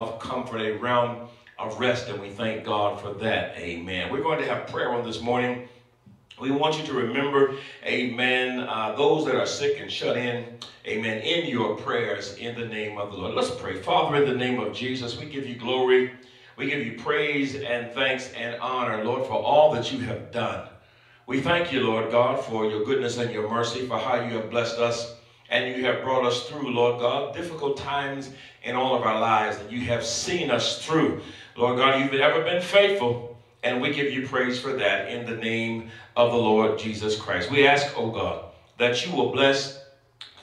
of comfort, a realm of rest, and we thank God for that. Amen. We're going to have prayer on this morning. We want you to remember, amen, uh, those that are sick and shut in, amen, in your prayers in the name of the Lord. Let's pray. Father, in the name of Jesus, we give you glory. We give you praise and thanks and honor, Lord, for all that you have done. We thank you, Lord God, for your goodness and your mercy, for how you have blessed us and you have brought us through, Lord God, difficult times in all of our lives, and you have seen us through. Lord God, you've ever been faithful, and we give you praise for that in the name of the Lord Jesus Christ. We ask, oh God, that you will bless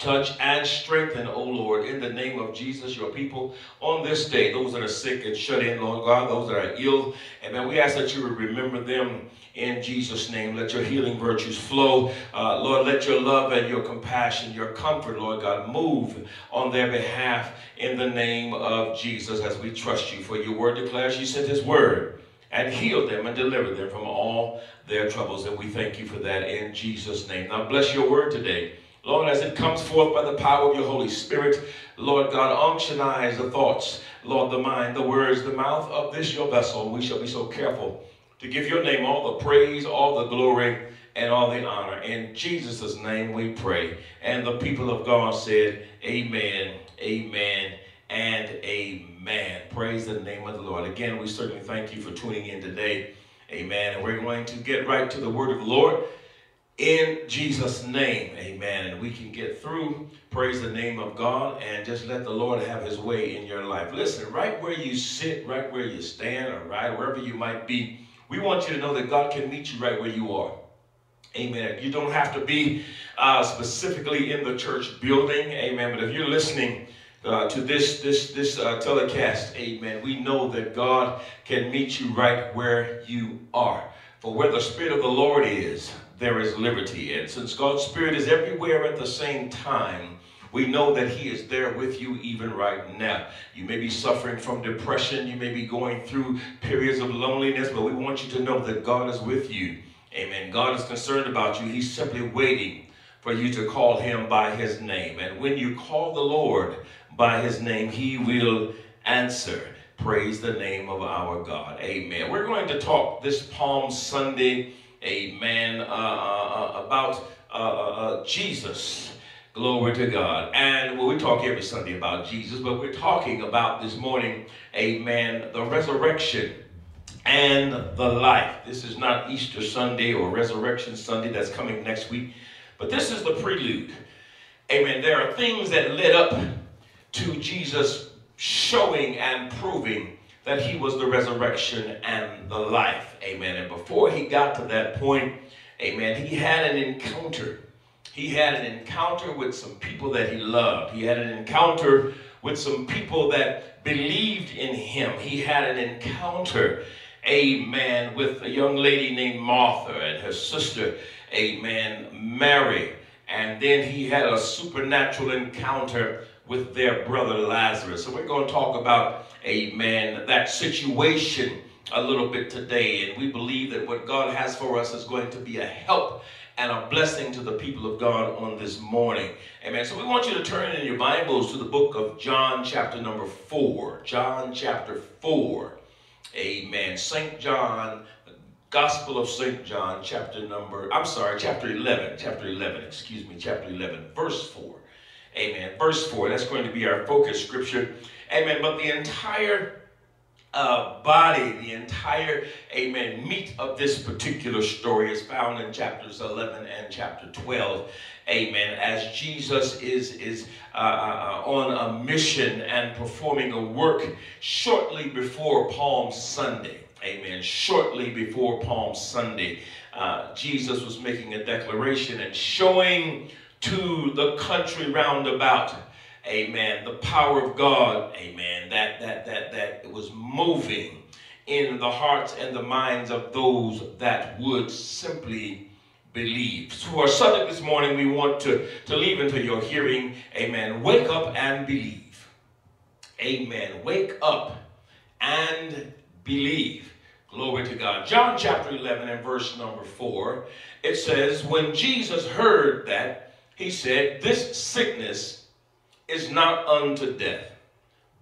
touch and strengthen, O Lord, in the name of Jesus, your people on this day, those that are sick and shut in, Lord God, those that are ill. And then we ask that you would remember them in Jesus' name. Let your healing virtues flow. Uh, Lord, let your love and your compassion, your comfort, Lord God, move on their behalf in the name of Jesus as we trust you. For your word declares you sent his word and healed them and delivered them from all their troubles. And we thank you for that in Jesus' name. Now bless your word today. Lord, as it comes forth by the power of your Holy Spirit, Lord God, unctionize the thoughts, Lord, the mind, the words, the mouth of this your vessel. We shall be so careful to give your name all the praise, all the glory, and all the honor. In Jesus' name we pray. And the people of God said, Amen, Amen, and Amen. Praise the name of the Lord. Again, we certainly thank you for tuning in today. Amen. And we're going to get right to the word of the Lord in Jesus' name. Amen. And we can get through, praise the name of God, and just let the Lord have his way in your life. Listen, right where you sit, right where you stand, or right wherever you might be, we want you to know that God can meet you right where you are. Amen. You don't have to be uh, specifically in the church building. Amen. But if you're listening uh, to this this this uh, telecast, Amen. We know that God can meet you right where you are. For where the Spirit of the Lord is, there is liberty. And since God's Spirit is everywhere at the same time, we know that He is there with you even right now. You may be suffering from depression. You may be going through periods of loneliness, but we want you to know that God is with you. Amen. God is concerned about you. He's simply waiting for you to call Him by His name. And when you call the Lord by His name, He will answer. Praise the name of our God. Amen. We're going to talk this Palm Sunday amen, uh, uh, uh about Jesus. Glory to God. And well, we talk every Sunday about Jesus, but we're talking about this morning, amen, the resurrection and the life. This is not Easter Sunday or Resurrection Sunday that's coming next week, but this is the prelude. Amen. There are things that led up to Jesus showing and proving that he was the resurrection and the life. Amen. And before he got to that point, amen, he had an encounter. He had an encounter with some people that he loved. He had an encounter with some people that believed in him. He had an encounter, amen, with a young lady named Martha and her sister, amen, Mary. And then he had a supernatural encounter with their brother Lazarus. So we're going to talk about, amen, that situation a little bit today. And we believe that what God has for us is going to be a help and a blessing to the people of God on this morning. Amen. So we want you to turn in your Bibles to the book of John, chapter number 4. John, chapter 4. Amen. St. John, Gospel of St. John, chapter number, I'm sorry, chapter 11. Chapter 11, excuse me, chapter 11, verse 4. Amen. Verse 4, that's going to be our focus scripture. Amen. But the entire uh, body, the entire, amen, meat of this particular story is found in chapters 11 and chapter 12. Amen. As Jesus is, is uh, uh, uh, on a mission and performing a work shortly before Palm Sunday. Amen. Shortly before Palm Sunday, uh, Jesus was making a declaration and showing to the country round about. Amen. The power of God, amen, that that that that was moving in the hearts and the minds of those that would simply believe. So our subject this morning, we want to, to leave into your hearing, amen. Wake up and believe. Amen. Wake up and believe. Glory to God. John chapter 11 and verse number 4, it says, When Jesus heard that, he said, This sickness is not unto death,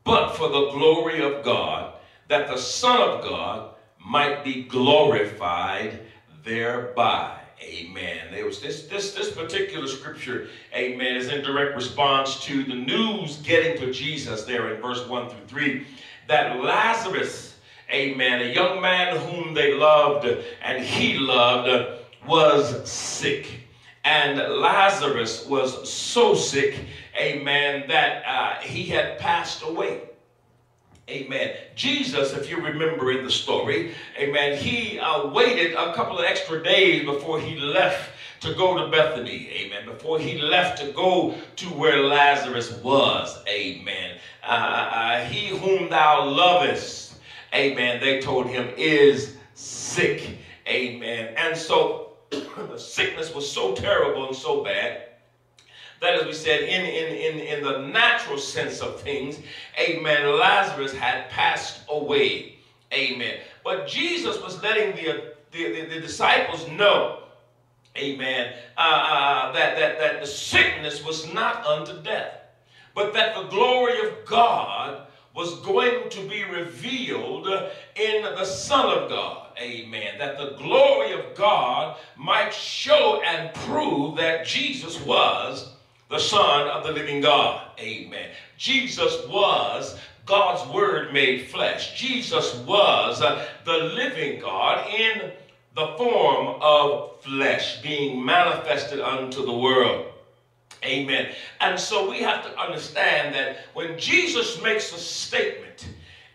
but for the glory of God, that the Son of God might be glorified thereby. Amen. There was this this this particular scripture, amen, is in direct response to the news getting to Jesus there in verse 1 through 3 that Lazarus, amen, a young man whom they loved and he loved was sick. And Lazarus was so sick, amen, that uh, he had passed away. Amen. Jesus, if you remember in the story, amen, he uh, waited a couple of extra days before he left to go to Bethany. Amen. Before he left to go to where Lazarus was. Amen. Uh, uh, he whom thou lovest, amen, they told him, is sick. Amen. And so the sickness was so terrible and so bad that as we said, in, in, in, in the natural sense of things, amen, Lazarus had passed away. Amen. But Jesus was letting the, the, the, the disciples know, amen, uh, uh, that, that, that the sickness was not unto death, but that the glory of God was going to be revealed in the Son of God. Amen. That the glory of God might show and prove that Jesus was the Son of the living God. Amen. Jesus was God's Word made flesh. Jesus was uh, the living God in the form of flesh being manifested unto the world. Amen. And so we have to understand that when Jesus makes a statement,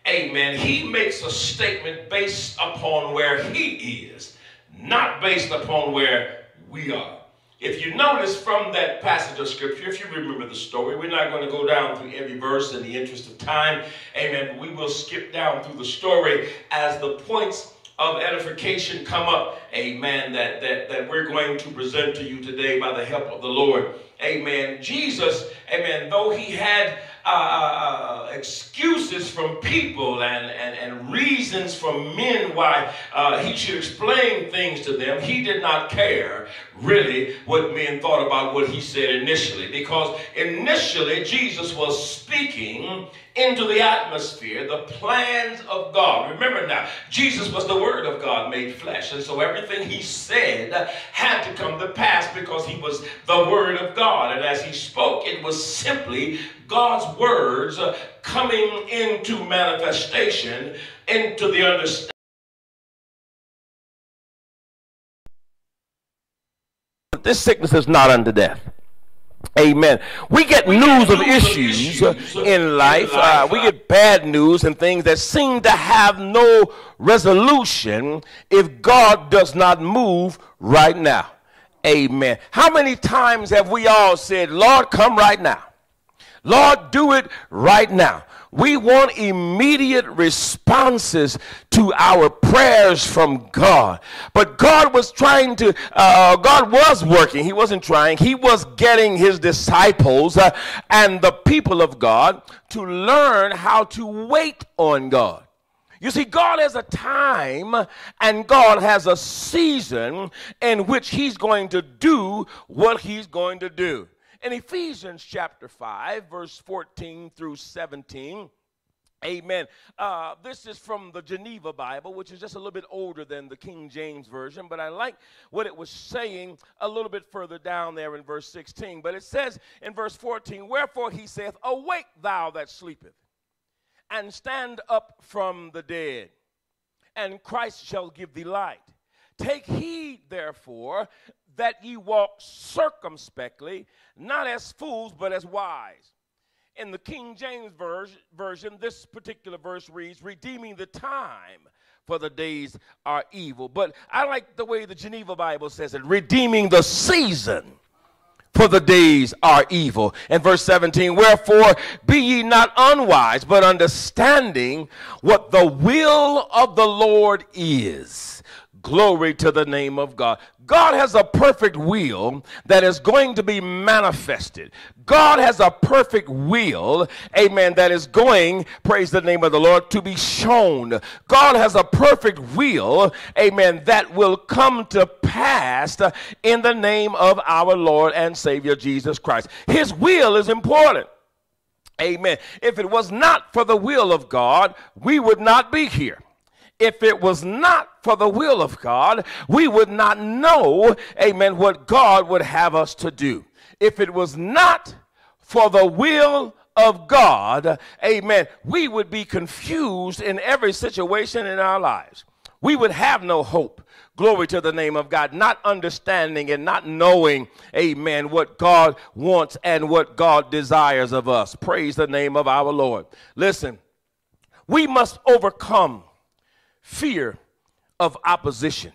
amen, he makes a statement based upon where he is, not based upon where we are. If you notice from that passage of scripture, if you remember the story, we're not going to go down through every verse in the interest of time. Amen. We will skip down through the story as the points of edification come up. Amen. That, that, that we're going to present to you today by the help of the Lord. Amen. Jesus, amen, though he had uh, uh, uh, excuses from people and, and, and reasons from men why uh, he should explain things to them, he did not care really what men thought about what he said initially. Because initially, Jesus was speaking into the atmosphere the plans of God. Remember now, Jesus was the Word of God made flesh. And so everything he said had to come to pass because he was the Word of God. And as he spoke, it was simply God's words coming into manifestation, into the understanding. This sickness is not unto death. Amen. We get we news get of issues, issues in life. Uh, we get bad news and things that seem to have no resolution if God does not move right now. Amen. How many times have we all said, Lord, come right now? Lord, do it right now. We want immediate responses to our prayers from God. But God was trying to, uh, God was working. He wasn't trying. He was getting his disciples uh, and the people of God to learn how to wait on God. You see, God has a time and God has a season in which He's going to do what He's going to do. In Ephesians chapter 5, verse 14 through 17, Amen. Uh, this is from the Geneva Bible, which is just a little bit older than the King James Version, but I like what it was saying a little bit further down there in verse 16. But it says in verse 14, Wherefore he saith, Awake thou that sleepeth, and stand up from the dead, and Christ shall give thee light. Take heed, therefore, that ye walk circumspectly, not as fools, but as wise. In the King James version, this particular verse reads, redeeming the time, for the days are evil. But I like the way the Geneva Bible says it, redeeming the season for the days are evil. And verse 17, wherefore be ye not unwise, but understanding what the will of the Lord is. Glory to the name of God. God has a perfect will that is going to be manifested. God has a perfect will, amen, that is going, praise the name of the Lord, to be shown. God has a perfect will, amen, that will come to pass in the name of our Lord and Savior Jesus Christ. His will is important. Amen. If it was not for the will of God, we would not be here. If it was not for the will of God, we would not know, amen, what God would have us to do. If it was not for the will of God, amen, we would be confused in every situation in our lives. We would have no hope. Glory to the name of God. Not understanding and not knowing, amen, what God wants and what God desires of us. Praise the name of our Lord. Listen, we must overcome fear of opposition.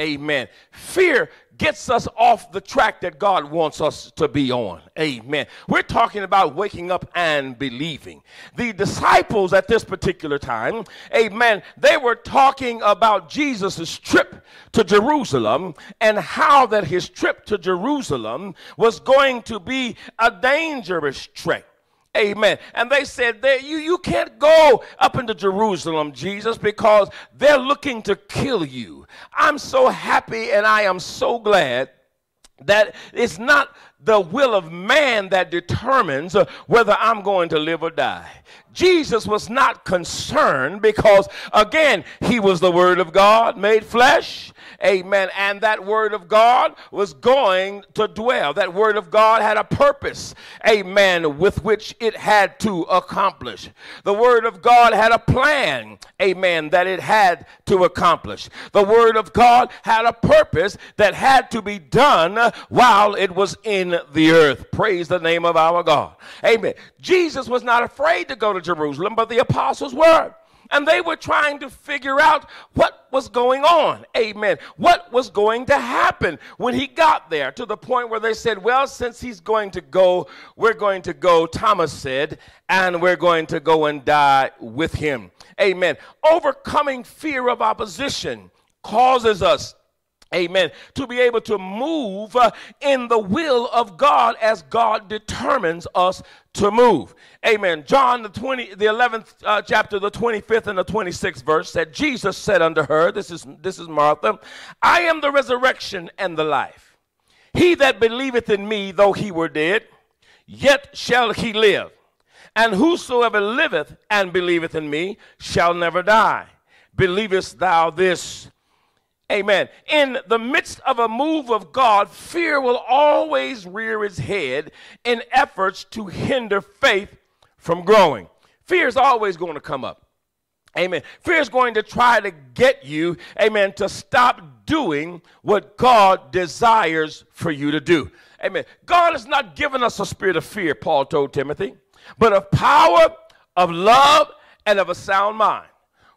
Amen. Fear gets us off the track that God wants us to be on. Amen. We're talking about waking up and believing. The disciples at this particular time, amen, they were talking about Jesus' trip to Jerusalem and how that his trip to Jerusalem was going to be a dangerous trek. Amen. And they said, that you, you can't go up into Jerusalem, Jesus, because they're looking to kill you. I'm so happy and I am so glad that it's not the will of man that determines uh, whether I'm going to live or die. Jesus was not concerned because, again, he was the Word of God made flesh. Amen. And that Word of God was going to dwell. That Word of God had a purpose. Amen. With which it had to accomplish. The Word of God had a plan. Amen. That it had to accomplish. The Word of God had a purpose that had to be done while it was in the earth. Praise the name of our God. Amen. Jesus was not afraid to go to Jerusalem, but the apostles were. And they were trying to figure out what was going on. Amen. What was going to happen when he got there to the point where they said, Well, since he's going to go, we're going to go, Thomas said, and we're going to go and die with him. Amen. Overcoming fear of opposition causes us amen, to be able to move uh, in the will of God as God determines us to move. Amen. John the 20 the 11th uh, chapter the 25th and the 26th verse said Jesus said unto her, this is this is Martha, I am the resurrection and the life. He that believeth in me though he were dead, yet shall he live. And whosoever liveth and believeth in me shall never die. Believest thou this? Amen. In the midst of a move of God, fear will always rear its head in efforts to hinder faith from growing. Fear is always going to come up. Amen. Fear is going to try to get you, amen, to stop doing what God desires for you to do. Amen. God has not given us a spirit of fear, Paul told Timothy, but of power, of love, and of a sound mind.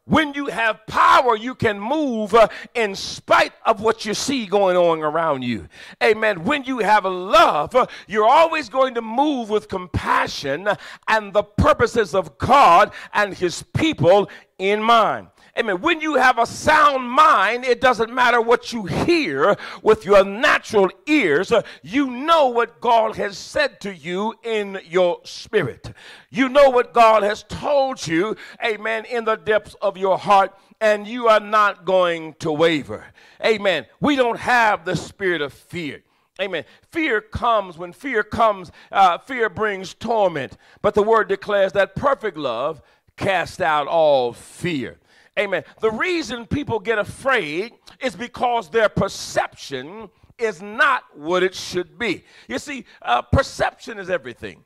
When you have power, you can move uh, in spite of what you see going on around you. Amen. When you have love, uh, you're always going to move with compassion and the purposes of God and His people in mind. Amen. When you have a sound mind, it doesn't matter what you hear with your natural ears. You know what God has said to you in your spirit. You know what God has told you, amen, in the depths of your heart, and you are not going to waver. Amen. We don't have the spirit of fear. Amen. Fear comes, when fear comes, uh, fear brings torment. But the word declares that perfect love casts out all fear. Amen. The reason people get afraid is because their perception is not what it should be. You see, uh, perception is everything.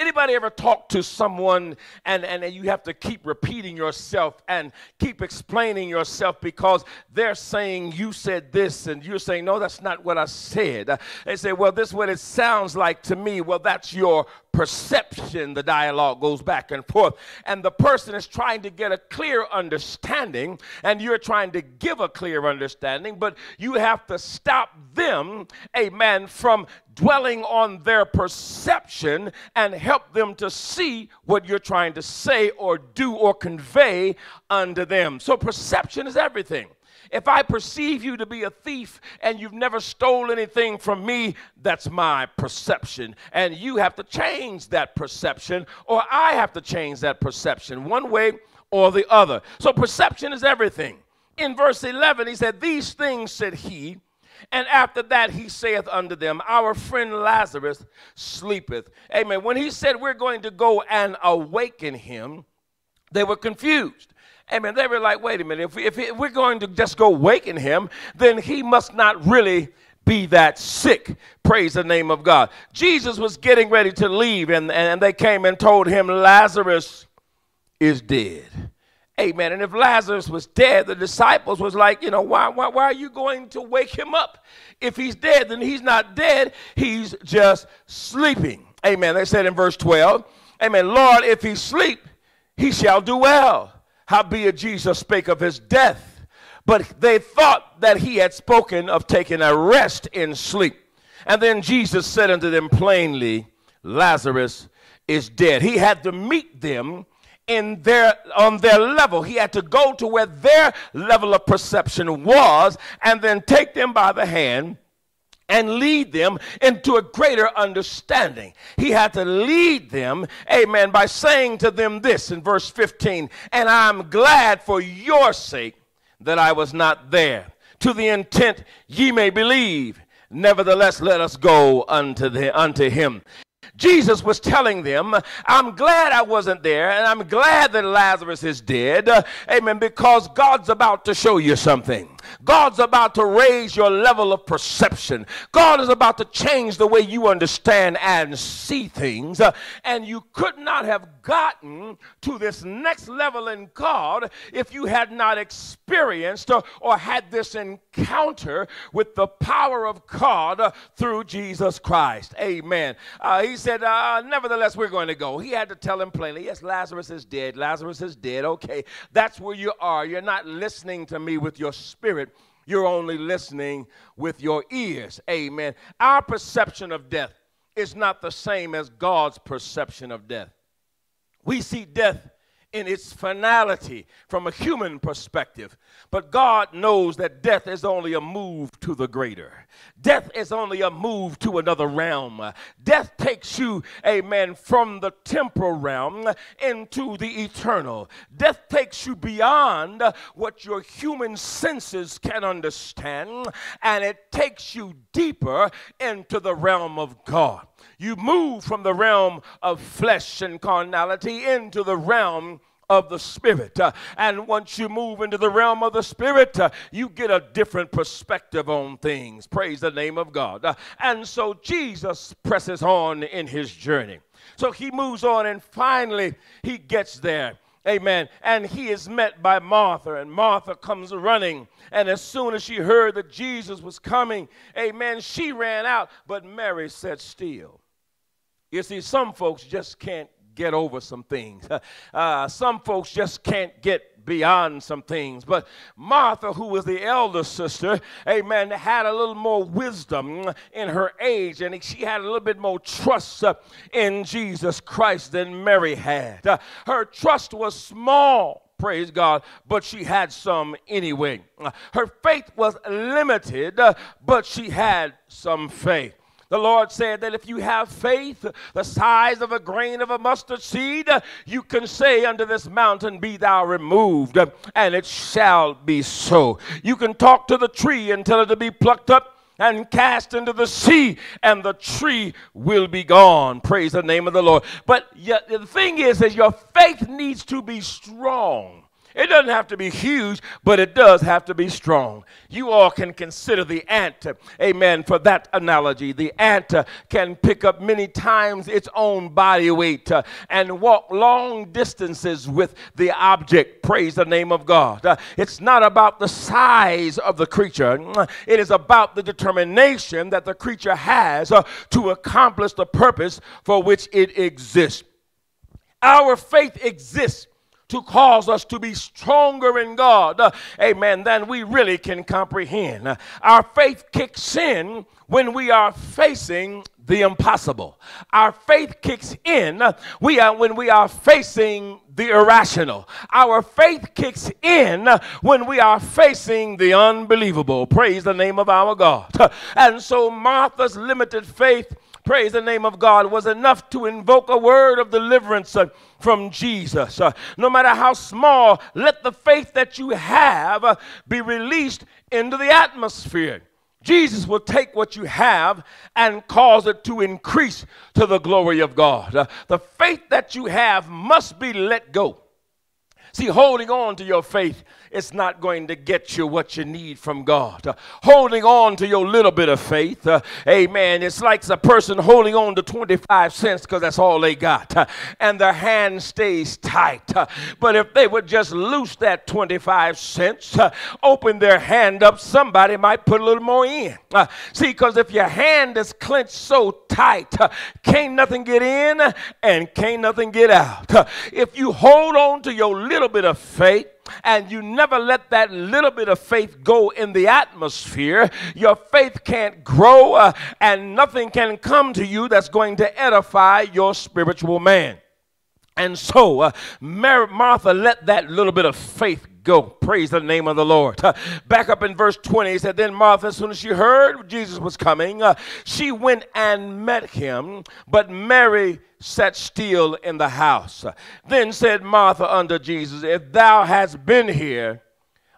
Anybody ever talk to someone and, and you have to keep repeating yourself and keep explaining yourself because they're saying you said this and you're saying, no, that's not what I said. They say, well, this is what it sounds like to me. Well, that's your perception. The dialogue goes back and forth. And the person is trying to get a clear understanding and you're trying to give a clear understanding, but you have to stop them, amen, from dwelling on their perception and help them to see what you're trying to say or do or convey unto them. So, perception is everything. If I perceive you to be a thief and you've never stole anything from me, that's my perception. And you have to change that perception, or I have to change that perception, one way or the other. So, perception is everything. In verse 11, he said, These things, said he, And after that, he saith unto them, Our friend Lazarus sleepeth. Amen. When he said, We're going to go and awaken him, they were confused. Amen. They were like, Wait a minute, if, we, if we're going to just go waken him, then he must not really be that sick. Praise the name of God. Jesus was getting ready to leave, and, and they came and told him, Lazarus is dead. Amen. And if Lazarus was dead, the disciples was like, you know, why, why, why are you going to wake him up? If he's dead, then he's not dead. He's just sleeping. Amen. They said in verse 12, Amen. Lord, if he sleep, he shall do well. Howbeit Jesus spake of his death. But they thought that he had spoken of taking a rest in sleep. And then Jesus said unto them plainly, Lazarus is dead. He had to meet them in their on their level. He had to go to where their level of perception was and then take them by the hand and lead them into a greater understanding. He had to lead them, amen, by saying to them this in verse 15, and I'm glad for your sake that I was not there, to the intent ye may believe. Nevertheless, let us go unto, the, unto him. Jesus was telling them, I'm glad I wasn't there, and I'm glad that Lazarus is dead. Amen. Because God's about to show you something. God's about to raise your level of perception. God is about to change the way you understand and see things. Uh, and you could not have gotten to this next level in God if you had not experienced or, or had this encounter with the power of God uh, through Jesus Christ. Amen. Uh, he said, uh, Nevertheless, we're going to go. He had to tell him plainly, Yes, Lazarus is dead. Lazarus is dead. Okay, that's where you are. You're not listening to me with your spirit spirit, you're only listening with your ears. Amen. Our perception of death is not the same as God's perception of death. We see death in its finality from a human perspective. But God knows that death is only a move to the greater. Death is only a move to another realm. Death takes you, amen, from the temporal realm into the eternal. Death takes you beyond what your human senses can understand, and it takes you deeper into the realm of God. You move from the realm of flesh and carnality into the realm of the Spirit. Uh, and once you move into the realm of the Spirit, uh, you get a different perspective on things. Praise the name of God. Uh, and so Jesus presses on in his journey. So he moves on and finally he gets there. Amen. And he is met by Martha, and Martha comes running. And as soon as she heard that Jesus was coming, amen, she ran out, but Mary sat still. You see, some folks just can't get over some things. Uh, some folks just can't get beyond some things. But Martha, who was the elder sister, amen, had a little more wisdom in her age, and she had a little bit more trust uh, in Jesus Christ than Mary had. Uh, her trust was small praise God, but she had some anyway. Uh, her faith was limited, but she had some faith. The Lord said that if you have faith the size of a grain of a mustard seed, you can say unto this mountain, Be thou removed, and it shall be so. You can talk to the tree and tell it to be plucked up and cast into the sea, and the tree will be gone. Praise the name of the Lord. But the thing is, is your faith needs to be strong. It doesn't have to be huge, but it does have to be strong. You all can consider the ant, amen, for that analogy. The ant can pick up many times its own body weight and walk long distances with the object. Praise the name of God. It's not about the size of the creature, it is about the determination that the creature has to accomplish the purpose for which it exists. Our faith exists to cause us to be stronger in God, uh, amen, than we really can comprehend. Our faith kicks in when we are facing the impossible. Our faith kicks in we are when we are facing the irrational. Our faith kicks in when we are facing the unbelievable. Praise the name of our God. And so Martha's limited faith praise the name of God, was enough to invoke a word of deliverance from Jesus. Uh, no matter how small, let the faith that you have uh, be released into the atmosphere. Jesus will take what you have and cause it to increase to the glory of God. Uh, the faith that you have must be let go. See, holding on to your faith it's not going to get you what you need from God. Uh, holding on to your little bit of faith, uh, amen, it's like a person holding on to 25 cents because that's all they got, uh, and their hand stays tight. Uh, but if they would just loose that 25 cents, uh, open their hand up, somebody might put a little more in. Uh, see, because if your hand is clenched so tight, can't nothing get in and can't nothing get out. if you hold on to your little bit of faith, and you never let that little bit of faith go in the atmosphere, your faith can't grow uh, and nothing can come to you that's going to edify your spiritual man. And so, uh, Mary, Martha let that little bit of faith go. Praise the name of the Lord. Uh, back up in verse 20, he said, Then Martha, as soon as she heard Jesus was coming, uh, she went and met him, but Mary sat still in the house. Then said Martha unto Jesus, If thou hadst been here,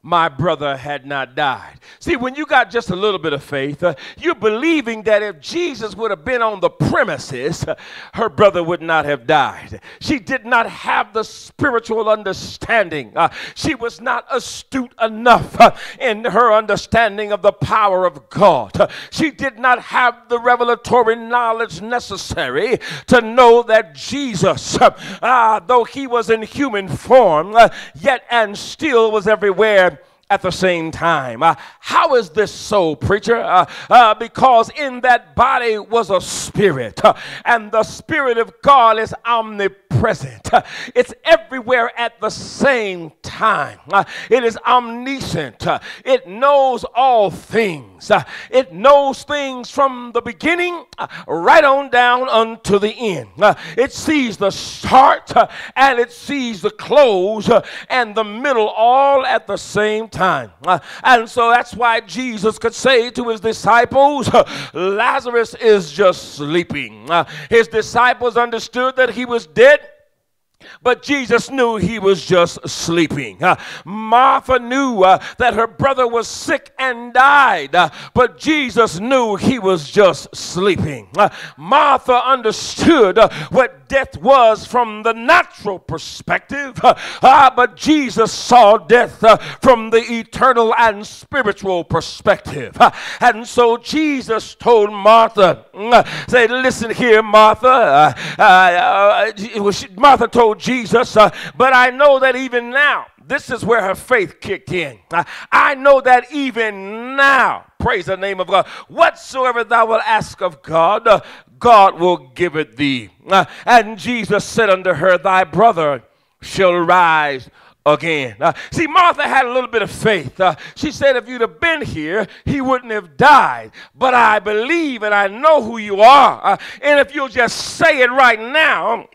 my brother had not died. See, when you got just a little bit of faith, uh, you're believing that if Jesus would have been on the premises, uh, her brother would not have died. She did not have the spiritual understanding. Uh, she was not astute enough uh, in her understanding of the power of God. Uh, she did not have the revelatory knowledge necessary to know that Jesus, uh, though he was in human form, yet and still was everywhere at the same time. Uh, how is this so, preacher? Uh, uh, because in that body was a spirit, uh, and the Spirit of God is omnipresent. Uh, it's everywhere at the same time. Uh, it is omniscient. it knows all things. it knows things from the beginning right on down unto the end. it sees the start and it sees the close and the middle all at the same time. Uh, and so that's why Jesus could say to his disciples, Lazarus is just sleeping. Uh, his disciples understood that he was dead but Jesus knew he was just sleeping. Uh, Martha knew uh, that her brother was sick and died, uh, but Jesus knew he was just sleeping. Uh, Martha understood uh, what death was from the natural perspective, uh, but Jesus saw death from the eternal and spiritual perspective. and so Jesus told Martha, "Say, listen here, Martha." Martha told Jesus, uh, but I know that even now, this is where her faith kicked in. Uh, I know that even now, praise the name of God, whatsoever thou wilt ask of God, uh, God will give it thee. Uh, and Jesus said unto her, Thy brother shall rise again. Uh, see, Martha had a little bit of faith. Uh, she said, if you'd have been here, he wouldn't have died. But I believe and I know who you are. Uh, and if you'll just say it right now,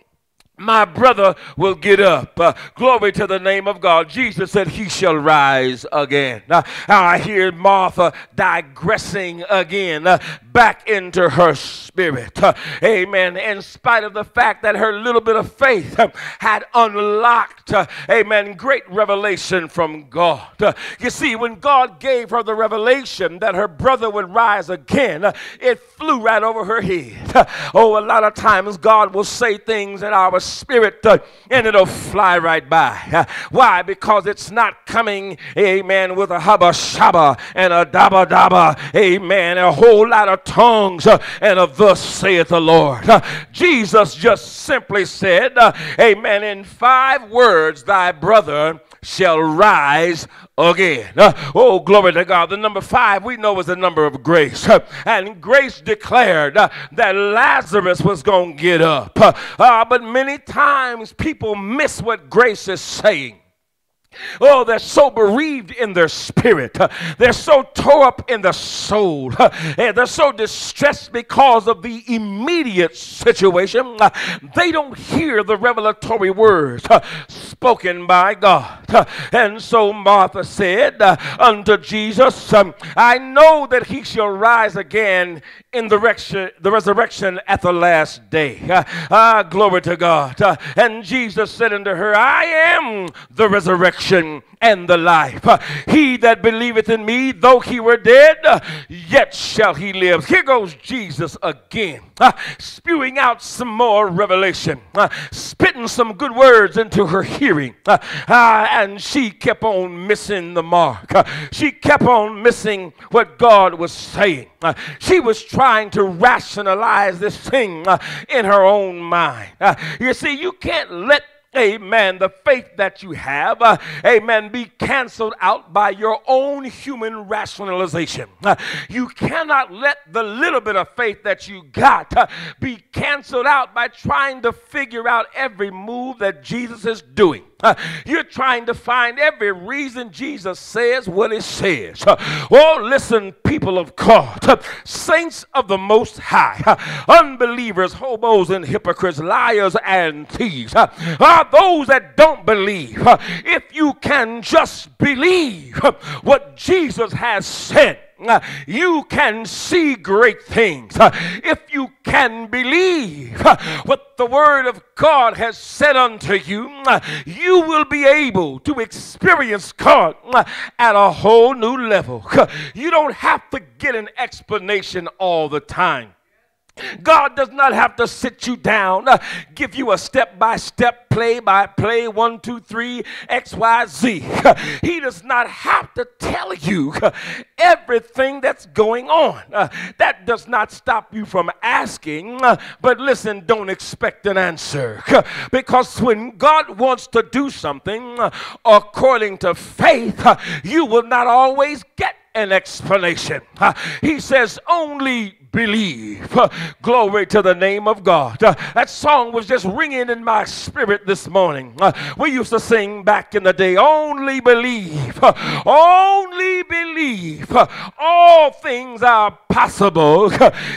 my brother will get up. Uh, glory to the name of God. Jesus said, He shall rise again. Now, I hear Martha digressing again uh, back into her spirit. Amen. In spite of the fact that her little bit of faith had unlocked, amen, great revelation from God. You see, when God gave her the revelation that her brother would rise again, it flew right over her head. oh, a lot of times God will say things in our spirit uh, and it'll fly right by. Why? Because it's not coming, amen, with a hubba shabba and a dabba dabba, amen, a whole lot of tongues uh, and of thus saith the Lord. Uh, Jesus just simply said, uh, amen, in five words, thy brother shall rise again. Oh, glory to God. The number five we know is the number of grace. And grace declared that Lazarus was going to get up. But many times people miss what grace is saying. Oh, they're so bereaved in their spirit. They're so tore up in the soul. They're so distressed because of the immediate situation. They don't hear the revelatory words spoken by God. And so Martha said unto Jesus, I know that he shall rise again in the, the resurrection at the last day. Ah, glory to God. And Jesus said unto her, I am the resurrection resurrection and the life. He that believeth in me, though he were dead, yet shall he live. Here goes Jesus again, uh, spewing out some more revelation, uh, spitting some good words into her hearing. Uh, and she kept on missing the mark. she kept on missing what God was saying. she was trying to rationalize this thing in her own mind. you see, you can't let amen, the faith that you have, uh, amen, be canceled out by your own human rationalization. Uh, you cannot let the little bit of faith that you got uh, be canceled out by trying to figure out every move that Jesus is doing. Uh, you're trying to find every reason Jesus says what he says. Uh, oh, listen, people of God, uh, saints of the Most High, unbelievers, hobos, and hypocrites, liars, and thieves are those that don't believe. If you can just believe what Jesus has said, uh, you can see great things. Uh, if you can believe uh, what the Word of God has said unto you, you will be able to experience God at a whole new level. You don't have to get an explanation all the time. God does not have to sit you down, uh, give you a step by step, play by play, one, two, three, X, Y, Z. He does not have to tell you uh, everything that's going on. Uh, that does not stop you from asking, uh, but listen, don't expect an answer. Because when God wants to do something according to faith, you will not always get an explanation. He says, only believe. Glory to the name of God. That song was just ringing in my spirit this morning. We used to sing back in the day, only believe, only believe. All things are possible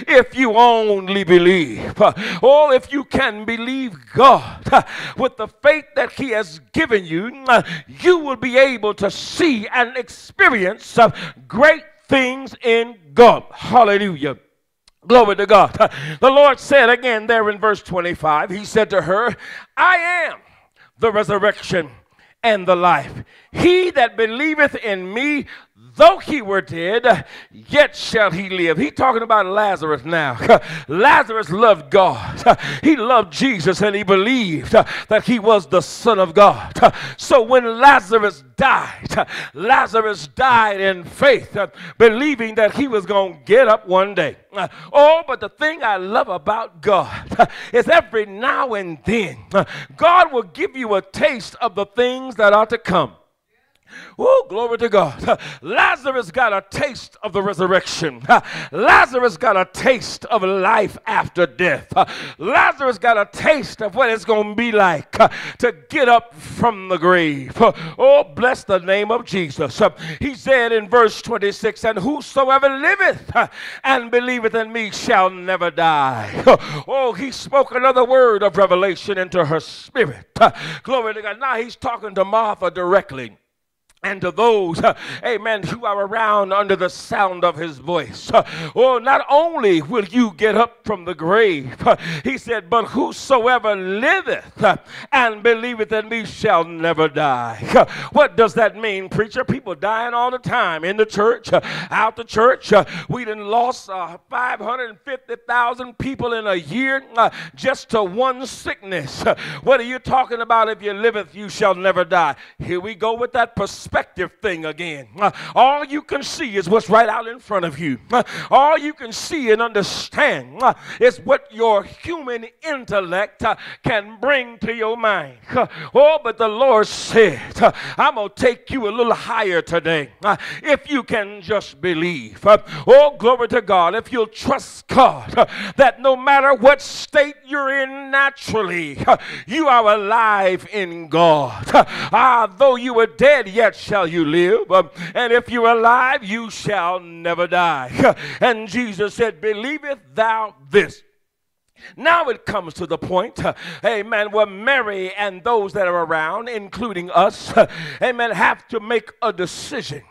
if you only believe. Or if you can believe God with the faith that He has given you, you will be able to see and experience great things in God. Hallelujah. Glory to God. The Lord said again there in verse 25, He said to her, I am the resurrection and the life. He that believeth in me, though he were dead, yet shall he live. He talking about Lazarus now. Lazarus loved God. He loved Jesus and he believed that he was the Son of God. So when Lazarus died, Lazarus died in faith, believing that he was going to get up one day. Oh, but the thing I love about God is every now and then, God will give you a taste of the things that are to come. Oh, glory to God. Lazarus got a taste of the resurrection. Lazarus got a taste of life after death. Lazarus got a taste of what it's going to be like to get up from the grave. Oh, bless the name of Jesus. He said in verse 26 And whosoever liveth and believeth in me shall never die. Oh, he spoke another word of revelation into her spirit. Glory to God. Now he's talking to Martha directly and to those, uh, amen, who are around under the sound of his voice. Uh, oh, not only will you get up from the grave, uh, he said, but whosoever liveth uh, and believeth in me shall never die. Uh, what does that mean, preacher? People dying all the time in the church, uh, out the church. we done lost 550,000 people in a year just to one sickness. what are you talking about? If you liveth, you shall never die. Here we go with that perspective perspective thing again. Uh, all you can see is what's right out in front of you. Uh, all you can see and understand uh, is what your human intellect can bring to your mind. Oh, but the Lord said, I'm going to take you a little higher today. if you can just believe. oh, glory to God. If you'll trust God that no matter what state you're in naturally, you are alive in God. ah, though you were dead, yet shall you live. Um, and if you're alive, you shall never die. And Jesus said, Believeth thou this? Now it comes to the point, amen, where Mary and those that are around, including us, amen, have to make a decision.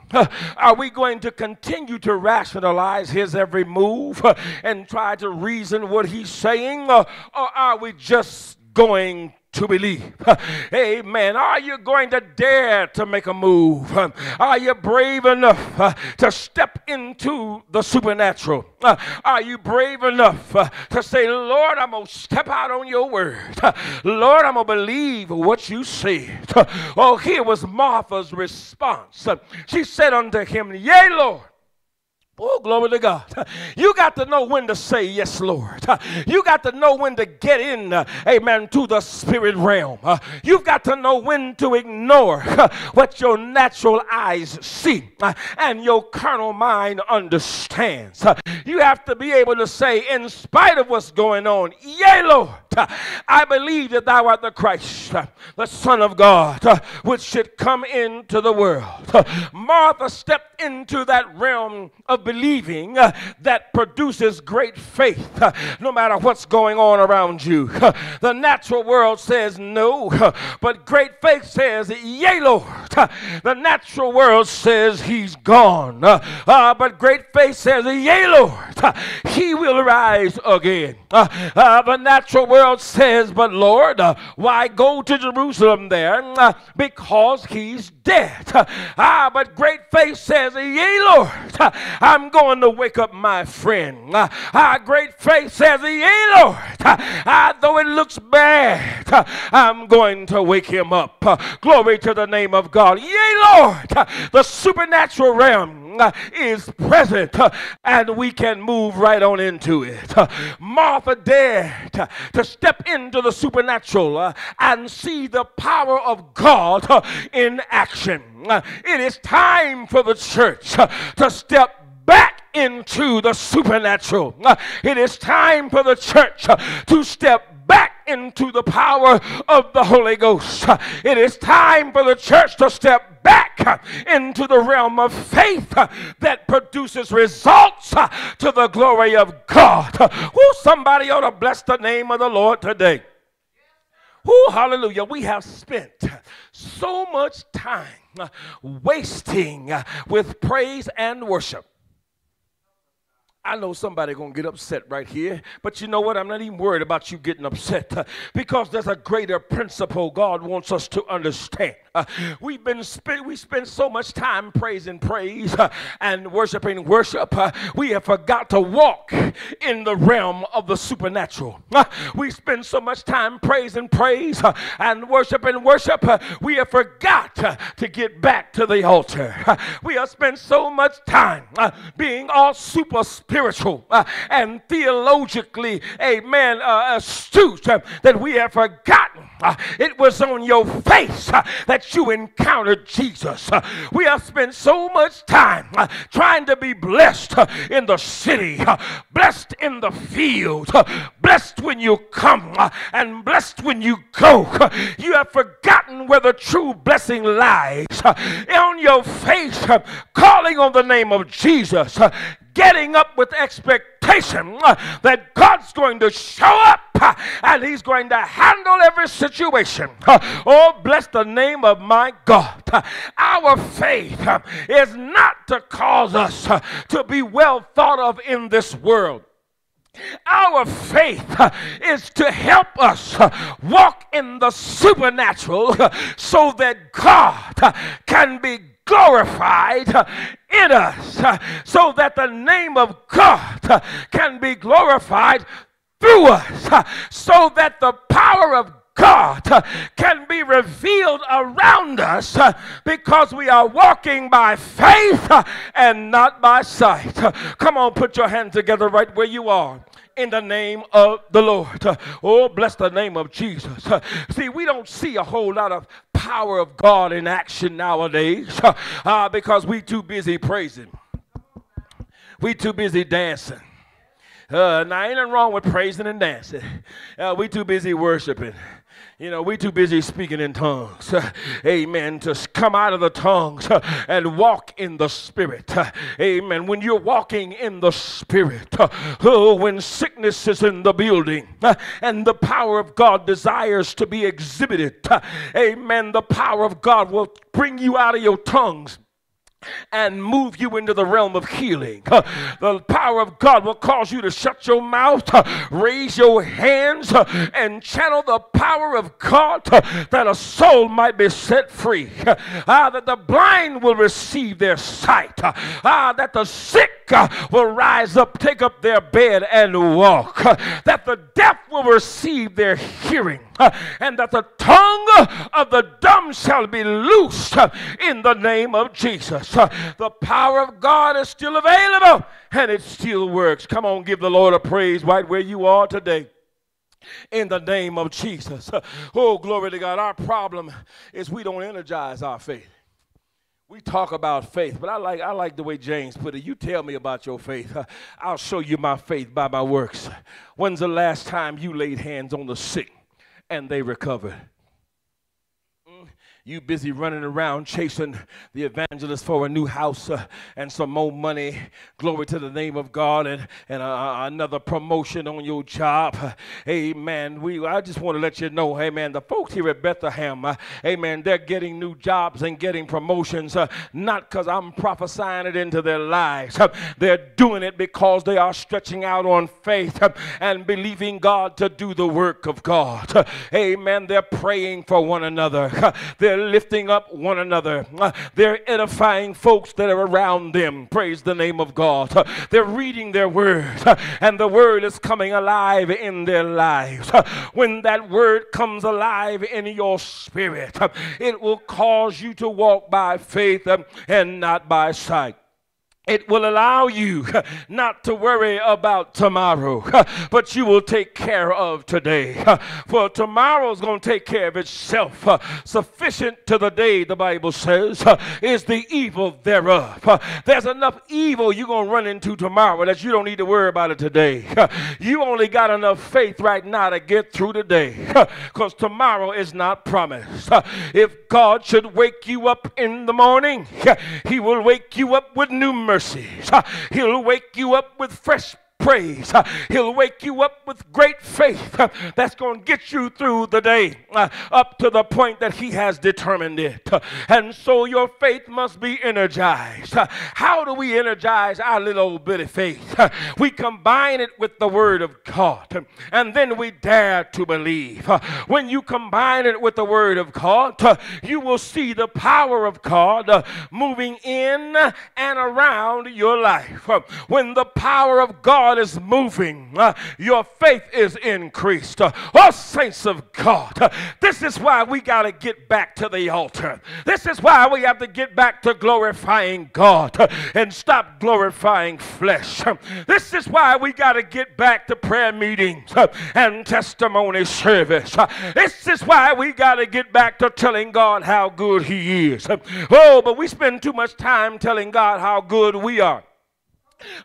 Are we going to continue to rationalize his every move and try to reason what he's saying, or are we just going to believe? Amen. Are you going to dare to make a move? Are you brave enough to step into the supernatural? Are you brave enough to say, Lord, I'm going to step out on your word? Lord, I'm going to believe what you said. Oh, here was Martha's response. She said unto him, Yea, Lord. Oh, glory to God. You got to know when to say yes, Lord. You got to know when to get in, uh, amen, to the spirit realm. Uh, you've got to know when to ignore uh, what your natural eyes see and your carnal mind understands. You have to be able to say, in spite of what's going on, yea, Lord, I believe that thou art the Christ, the Son of God, which should come into the world. Martha stepped into that realm of believing uh, that produces great faith uh, no matter what's going on around you. Uh, the natural world says no, uh, but great faith says, Yea, Lord. Uh, the natural world says he's gone, uh, but great faith says, Yea, Lord. he will rise again. the natural world says, But Lord, why go to Jerusalem there? because he's dead. Ah, but great faith says, Yea, Lord, I'm going to wake up my friend. Ah, great faith says, Yea, Lord, though it looks bad, I'm going to wake him up. Glory to the name of God. Yea, Lord, the supernatural realm is present and we can move right on into it. Martha dared to step into the supernatural and see the power of God in action. It is time for the church to step back into the supernatural. Uh, it is time for the church uh, to step back into the power of the Holy Ghost. Uh, it is time for the church to step back into the realm of faith that produces results to the glory of God. Who somebody ought to bless the name of the Lord today. Oh, hallelujah. We have spent so much time wasting with praise and worship. I know somebody gonna get upset right here, but you know what? I'm not even worried about you getting upset uh, because there's a greater principle God wants us to understand. Uh, we've been spend, we spend so much time praising praise uh, and worshiping worship. Uh, we have forgot to walk in the realm of the supernatural. Uh, we spend so much time praising praise uh, and worshiping worship. we have forgot to get back to the altar. we have spent so much time being all super Uh, and theologically, amen, uh, astute uh, that we have forgotten it was on your face that that you encountered Jesus. Uh, we have spent so much time uh, trying to be blessed uh, in the city, blessed in the field, blessed when you come, and blessed when you go. You have forgotten where the true blessing lies. On your face, calling on the name of Jesus, getting up with expectation uh, that God's going to show up uh, and he's going to handle every situation. Uh, oh, bless the name of my God. Our faith is not to cause us to be well thought of in this world. Our faith is to help us walk in the supernatural so that God can be glorified in us, uh, so that the name of God uh, can be glorified through us uh, so that the power of God can be revealed around us because we are walking by faith and not by sight. Come on, put your hands together right where you are in the name of the Lord. Oh, bless the name of Jesus. See, we don't see a whole lot of power of God in action nowadays uh, because we too busy praising. We too busy dancing. Uh, now, ain't nothing wrong with praising and dancing. Uh, we too busy worshiping. You know, we too busy speaking in tongues. Amen. To come out of the tongues and walk in the spirit. Amen. When you're walking in the spirit, oh, when sickness is in the building and the power of God desires to be exhibited, amen. The power of God will bring you out of your tongues and move you into the realm of healing. The power of God will cause you to shut your mouth, raise your hands, and channel the power of God that a soul might be set free. Ah, that the blind will receive their sight. Ah, that the sick will rise up, take up their bed, and walk. That the deaf will receive their hearing. And that the tongue of the dumb shall be loosed in the name of Jesus. The power of God is still available and it still works. Come on, give the Lord a praise right where you are today in the name of Jesus. Oh, glory to God. Our problem is we don't energize our faith. We talk about faith, but I like, I like the way James put it. You tell me about your faith. I'll show you my faith by my works. When's the last time you laid hands on the sick and they recovered? You busy running around chasing the evangelist for a new house uh, and some more money. Glory to the name of God and, and uh, another promotion on your job. Uh, amen. We, I just want to let you know, amen, the folks here at Bethlehem, uh, amen, they're getting new jobs and getting promotions, uh, not because I'm prophesying it into their lives. Uh, they're doing it because they are stretching out on faith and believing God to do the work of God. amen. They're praying for one another. They're lifting up one another. Uh, they're edifying folks that are around them. Praise the name of God. Uh, they're reading their word, uh, and the word is coming alive in their lives. When that word comes alive in your spirit, it will cause you to walk by faith and not by sight. It will allow you not to worry about tomorrow, but you will take care of today. For tomorrow is going to take care of itself. Sufficient to the day, the Bible says, is the evil thereof. There's enough evil you're going to run into tomorrow that you don't need to worry about it today. You only got enough faith right now to get through today because tomorrow is not promised. If God should wake you up in the morning, He will wake you up with new mercy mercies. He'll wake you up with fresh praise. Uh, he'll wake you up with great faith uh, that's going to get you through the day uh, up to the point that He has determined it. Uh, and so your faith must be energized. How do we energize our little old bitty faith? We combine it with the Word of God um, and then we dare to believe. When you combine it with the Word of God, you will see the power of God moving in and around your life. When the power of God God is moving, uh, your faith is increased. Uh, oh, saints of God, uh, this is why we got to get back to the altar. This is why we have to get back to glorifying God uh, and stop glorifying flesh. This is why we got to get back to prayer meetings uh, and testimony service. Uh, this is why we got to get back to telling God how good He is. Oh, but we spend too much time telling God how good we are.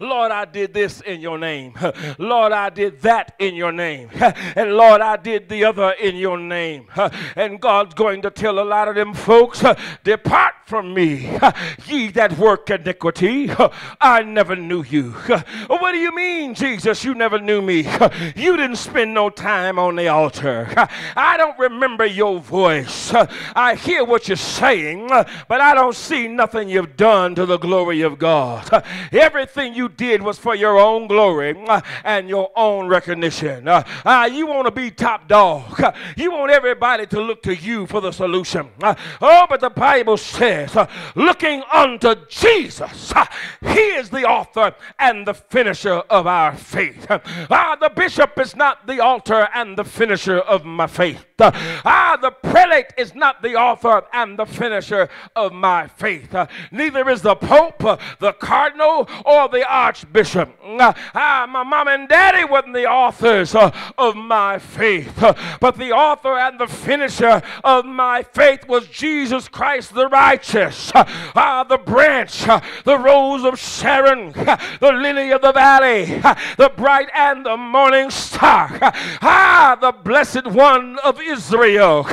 Lord, I did this in your name. Lord, I did that in your name. And Lord, I did the other in your name. And God's going to tell a lot of them folks, Depart from me, ye that work iniquity. I never knew you. What do you mean, Jesus? You never knew me. You didn't spend no time on the altar. I don't remember your voice. I hear what you're saying, but I don't see nothing you've done to the glory of God. Everything everything you did was for your own glory uh, and your own recognition. Uh, uh, you want to be top dog. You want everybody to look to you for the solution. Oh, but the Bible says, looking unto Jesus, He is the author and the finisher of our faith. Ah, the bishop is not the altar and the finisher of my faith. Ah, the prelate is not the author and the finisher of my faith. Neither is the pope, the cardinal, or the archbishop. Ah, my mom and daddy wasn't the authors uh, of my faith, uh, but the author and the finisher of my faith was Jesus Christ the righteous. Ah, the branch, uh, the rose of Sharon, the lily of the valley, the bright and the morning star. Ah, the blessed one of Israel.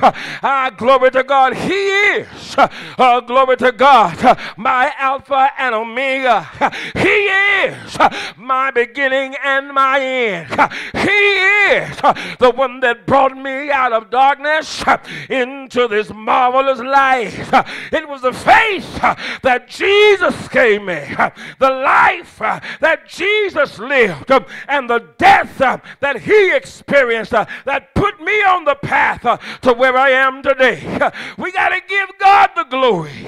Ah, glory to God. He is. Uh, glory to God. My Alpha and Omega. He is my beginning and my end. He is the one that brought me out of darkness into this marvelous light. It was the faith that Jesus gave me, the life that Jesus lived, and the death that he experienced that put me on the path to where I am today. We got to give God the glory,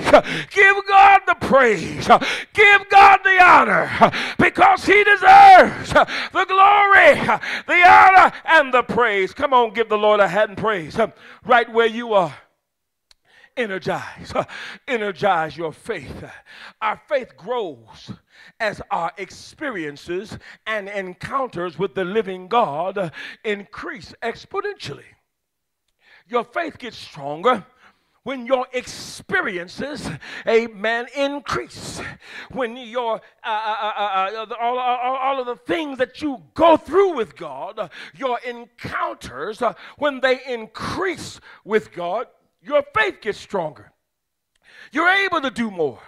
give God the praise, give God the honor because he deserves the glory, the honor, and the praise. Come on, give the Lord a hand and praise right where you are energize uh, energize your faith. Our faith grows as our experiences and encounters with the living god increase exponentially. Your faith gets stronger when your experiences, amen, increase. When your, uh, uh, uh, all, all, all, of the things that you go through with God, your encounters, when they increase with God, your faith gets stronger. You're able to do more.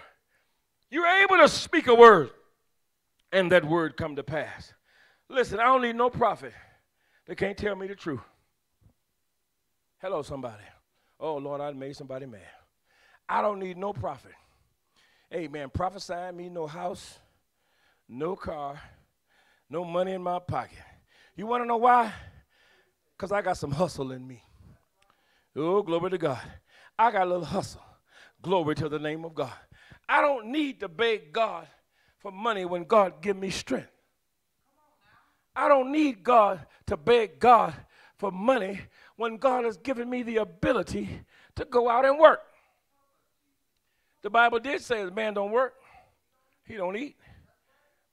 You're able to speak a word and that word come to pass. Listen, I don't need no prophet that can't tell me the truth. Hello, somebody. Oh, Lord, I made somebody mad. I don't need no prophet. Amen. Prophesying me no house, no car, no money in my pocket. You want to know why? Because I got some hustle in me. Oh, glory to God. I got a little hustle. Glory to the name of God. I don't need to beg God for money when God give me strength. I don't need God to beg God for money when God has given me the ability to go out and work. The Bible did say the man don't work, he don't eat.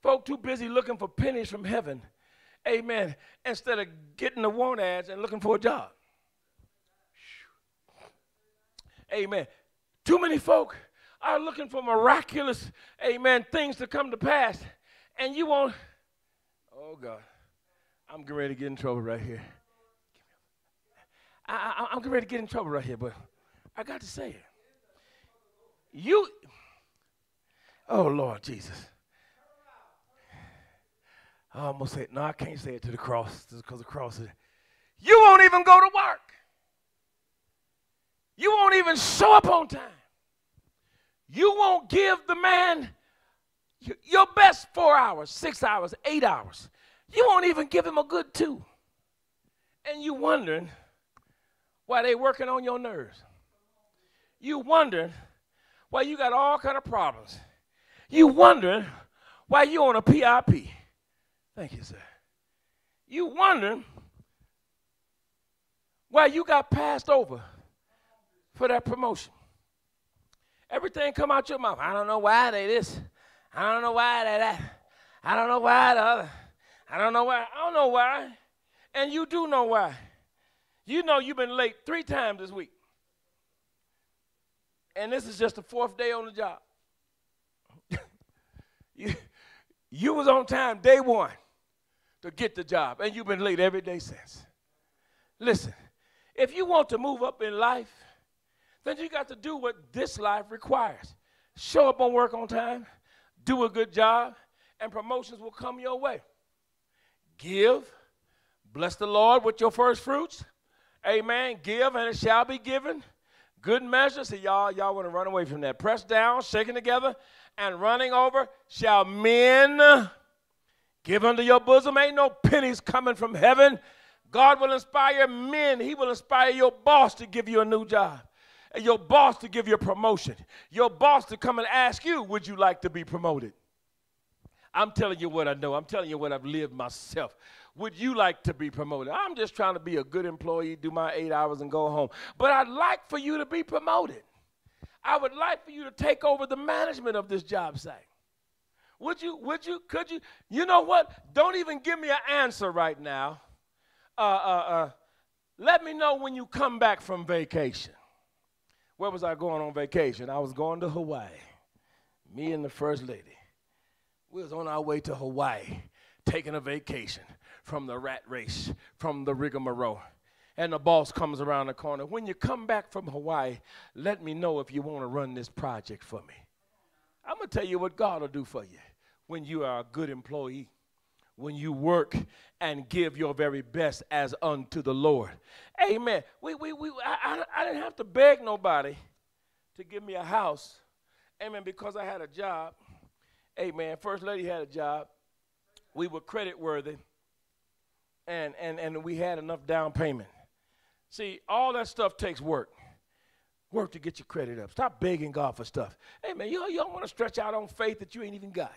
Folk too busy looking for pennies from heaven, amen, instead of getting the want ads and looking for a job. Amen. Too many folk are looking for miraculous, amen, things to come to pass. And you won't, oh God, I'm getting ready to get in trouble right here. I, am ready to get in trouble right here, but I got to say it. You, oh Lord Jesus. I almost said, no, I can't say it to the cross because the cross is. You won't even go to work. You won't even show up on time. You won't give the man your best four hours, six hours, eight hours. You won't even give him a good two. And you wondering, why they working on your nerves. You wondering why you got all kind of problems. You wondering why you on a PIP. Thank you, sir. You wondering why you got passed over for that promotion. Everything come out your mouth. I don't know why they this. I don't know why they that. I don't know why the other. I don't know why. I don't know why. And you do know why. You know you've been late three times this week. And this is just the fourth day on the job. you, you was on time day one to get the job, and you've been late every day since. Listen, if you want to move up in life, then you got to do what this life requires. Show up on work on time, do a good job, and promotions will come your way. Give, bless the Lord with your first fruits, Amen. Give and it shall be given. Good measure. See, y'all, y'all want to run away from that. Press down, shaking together, and running over shall men give unto your bosom. Ain't no pennies coming from heaven. God will inspire men. He will inspire your boss to give you a new job. Your boss to give you a promotion. Your boss to come and ask you, would you like to be promoted? I'm telling you what I know. I'm telling you what I've lived myself would you like to be promoted? I'm just trying to be a good employee, do my eight hours, and go home. But I'd like for you to be promoted. I would like for you to take over the management of this job site. Would you? Would you? Could you? You know what? Don't even give me an answer right now. Uh, uh, uh, let me know when you come back from vacation. Where was I going on vacation? I was going to Hawaii. Me and the first lady. We was on our way to Hawaii, taking a vacation from the rat race, from the rigmarole. And the boss comes around the corner. When you come back from Hawaii, let me know if you want to run this project for me. I'm going to tell you what God will do for you when you are a good employee, when you work and give your very best as unto the Lord. Amen. We, we, we, I, I, I didn't have to beg nobody to give me a house. Amen. Because I had a job. Amen. First lady had a job. We were credit worthy. And, and, and we had enough down payment. See, all that stuff takes work. Work to get your credit up. Stop begging God for stuff. Hey, man, you, you don't want to stretch out on faith that you ain't even got.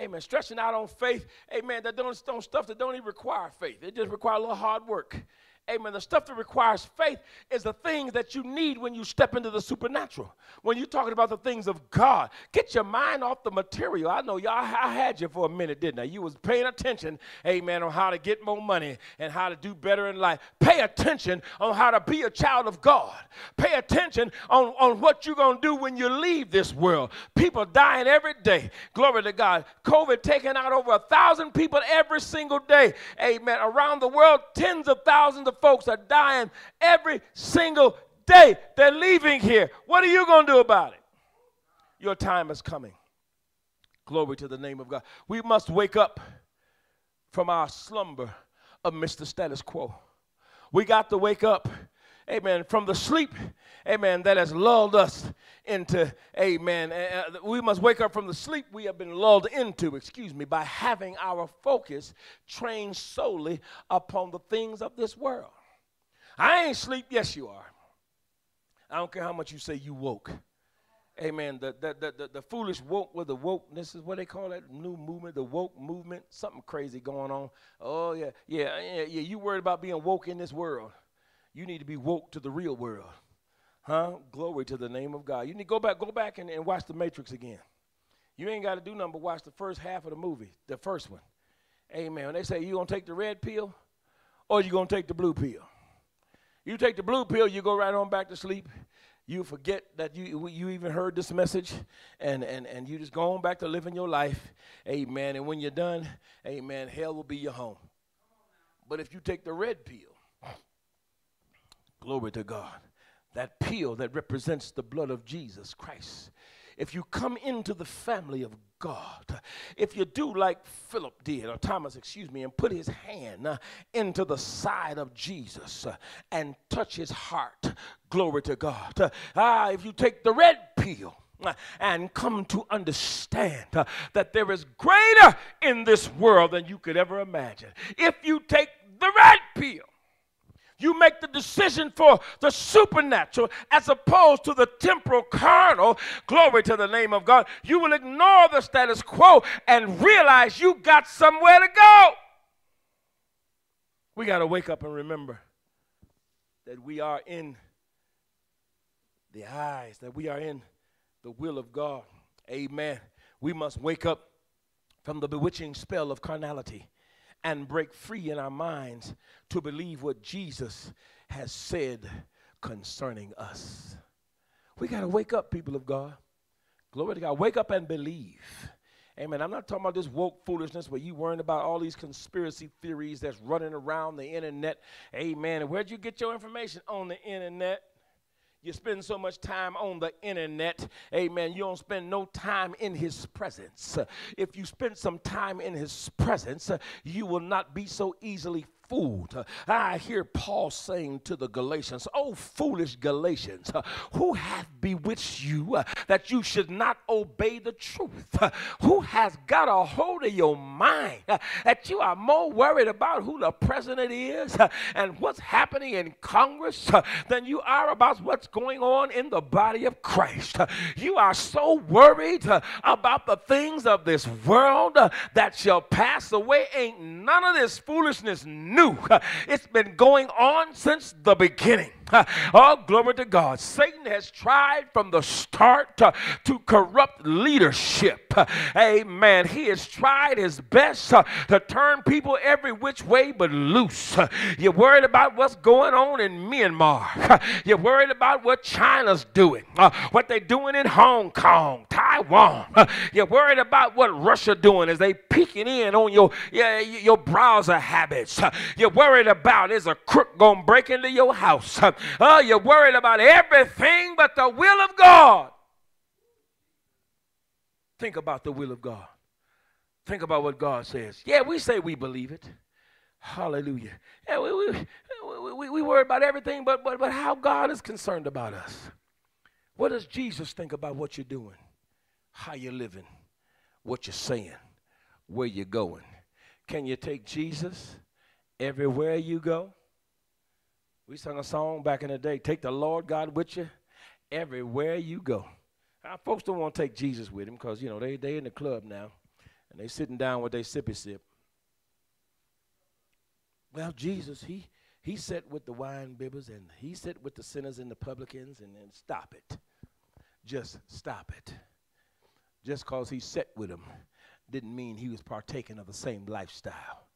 Amen. Stretching out on faith, amen, that don't, don't stuff that don't even require faith. It just requires a little hard work. Amen. The stuff that requires faith is the things that you need when you step into the supernatural. When you're talking about the things of God, get your mind off the material. I know y'all, I had you for a minute, didn't I? You was paying attention, amen, on how to get more money and how to do better in life. Pay attention on how to be a child of God. Pay attention on, on what you're going to do when you leave this world. People dying every day. Glory to God. COVID taking out over a thousand people every single day. Amen. Around the world, tens of thousands of folks are dying every single day. They're leaving here. What are you going to do about it? Your time is coming. Glory to the name of God. We must wake up from our slumber of Mr. status quo. We got to wake up, amen, from the sleep, amen, that has lulled us into, amen. Uh, we must wake up from the sleep we have been lulled into, excuse me, by having our focus trained solely upon the things of this world. I ain't sleep. Yes, you are. I don't care how much you say you woke. Amen. The, the, the, the, the foolish woke with the wokeness is what they call that new movement, the woke movement. Something crazy going on. Oh, yeah, yeah, yeah, yeah. You worried about being woke in this world. You need to be woke to the real world. Huh? Glory to the name of God. You need to go back, go back and, and watch the Matrix again. You ain't got to do nothing but watch the first half of the movie, the first one. Amen. When they say you gonna take the red pill or you gonna take the blue pill. You take the blue pill, you go right on back to sleep. You forget that you, you even heard this message, and, and, and you just go on back to living your life. Amen. And when you're done, amen, hell will be your home. But if you take the red pill, glory to God, that peel that represents the blood of Jesus Christ, if you come into the family of God. If you do like Philip did, or Thomas, excuse me, and put his hand uh, into the side of Jesus uh, and touch his heart, glory to God. Uh, ah, if you take the red uh, and come to understand that there is greater in this world than you could ever imagine. If you take the red pill, you make the decision for the supernatural as opposed to the temporal carnal. Glory to the name of God. You will ignore the status quo and realize you got somewhere to go. We got to wake up and remember that we are in the eyes, that we are in the will of God. Amen. We must wake up from the bewitching spell of carnality and break free in our minds to believe what Jesus has said concerning us. We got to wake up, people of God. Glory to God. Wake up and believe. Amen. I'm not talking about this woke foolishness where you worrying about all these conspiracy theories that's running around the internet. Amen. And where'd you get your information? On the internet. You spend so much time on the internet, amen. You don't spend no time in his presence. If you spend some time in his presence, you will not be so easily fooled. I hear Paul saying to the Galatians, Oh, foolish Galatians, who hath bewitched you uh, that you should not obey the truth? Who has got a hold of your mind uh, that you are more worried about who the president is uh, and what's happening in Congress than you are about what's going on in the body of Christ? You are so worried about the things of this world that shall pass away. Ain't none of this foolishness It's been going on since the beginning. Oh, glory to God. Satan has tried from the start to, to corrupt leadership. Amen. He has tried his best uh, to turn people every which way but loose. You're worried about what's going on in Myanmar. You're worried about what China's doing, uh, what they're doing in Hong Kong, Taiwan. You're worried about what Russia doing as they peeking in on your, your browser habits. You're worried about is a crook going to break into your house. Oh, you're worried about everything but the will of God. Think about the will of God. Think about what God says. Yeah, we say we believe it. Hallelujah. Yeah, we, we, we, we worry about everything, but, but, but how God is concerned about us. What does Jesus think about what you're doing, how you're living, what you're saying, where you're going? Can you take Jesus everywhere you go? We sung a song back in the day take the Lord God with you everywhere you go. Our folks don't want to take Jesus with them because, you know, they, they in the club now and they sitting down with their sippy sip. Well, Jesus, he he sat with the wine bibbers and he sat with the sinners and the publicans and then stop it. Just stop it. Just because he sat with them didn't mean he was partaking of the same lifestyle